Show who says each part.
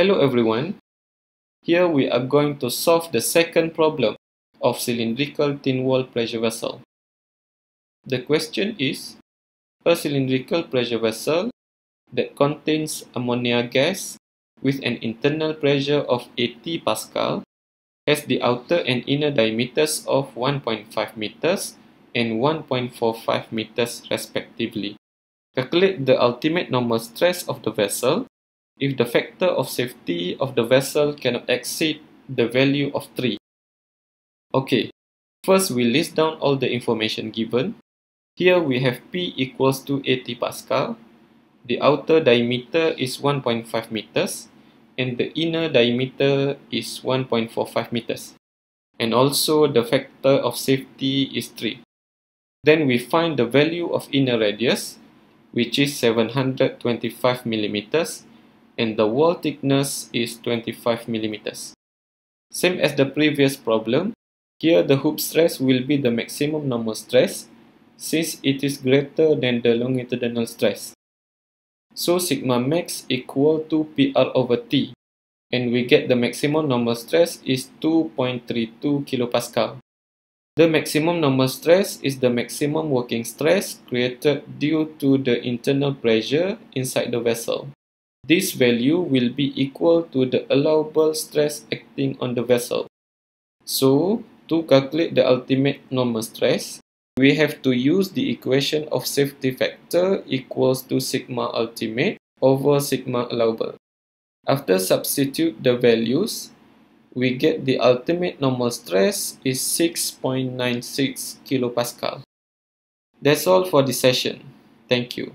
Speaker 1: Hello everyone. Here we are going to solve the second problem of cylindrical thin wall pressure vessel. The question is, a cylindrical pressure vessel that contains ammonia gas with an internal pressure of 80 Pascal has the outer and inner diameters of 1.5 meters and 1.45 meters respectively. Calculate the ultimate normal stress of the vessel if the factor of safety of the vessel cannot exceed the value of 3. Okay, first we list down all the information given. Here we have P equals to 80 Pascal. The outer diameter is 1.5 meters and the inner diameter is 1.45 meters. And also the factor of safety is 3. Then we find the value of inner radius which is 725 millimeters and the wall thickness is 25 millimeters. Same as the previous problem, here the hoop stress will be the maximum normal stress since it is greater than the longitudinal stress. So sigma max equal to PR over T and we get the maximum normal stress is 2.32 kilopascal. The maximum normal stress is the maximum working stress created due to the internal pressure inside the vessel. This value will be equal to the allowable stress acting on the vessel. So, to calculate the ultimate normal stress, we have to use the equation of safety factor equals to sigma ultimate over sigma allowable. After substitute the values, we get the ultimate normal stress is 6.96 kilopascal. That's all for this session. Thank you.